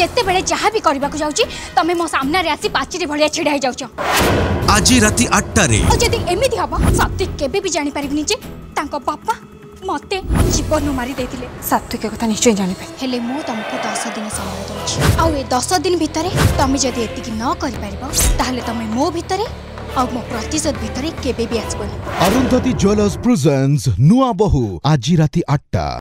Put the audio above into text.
ଯେତେବେଳେ ଯାହା ବି କରିବାକୁ ଯାଉଛି ତମେ ମୋ ସାମ୍ନାରେ ଆସି ପାଚିରି ଭଳିଆ ଛିଡ଼ା ହେଇଯାଉଛ ଆଜି ରାତି ଆଠଟାରେ ଆଉ ଯଦି ଏମିତି ହବ ସତ୍ୟ କେବେ ବି ଜାଣିପାରିବିନି ଯେ ତାଙ୍କ ବାପା ମତେ ଜୀବନରୁ ମାରି ଦେଇଥିଲେ ସାତ୍विକ କଥା ନିଶ୍ଚୟ ଜାଣିବେ ହେଲେ ମୁଁ ତମକୁ ଦଶ ଦିନ ସମୟ ଦଉଛି ଆଉ ଏ ଦଶ ଦିନ ଭିତରେ ତମେ ଯଦି ଏତିକି ନ କରିପାରିବ ତାହେଲେ ତମେ ମୋ ଭିତରେ ଆଉ ମୋ ପ୍ରତିଶୋଧ ଭିତରେ କେବେ ବି ଆସିବନି ଅରୁନ୍ଧତୀ ଜୁଏଲର୍ସ ପ୍ରେଜେନ୍ସ ନୂଆ ବହୁ ଆଜି ରାତି ଆଠଟା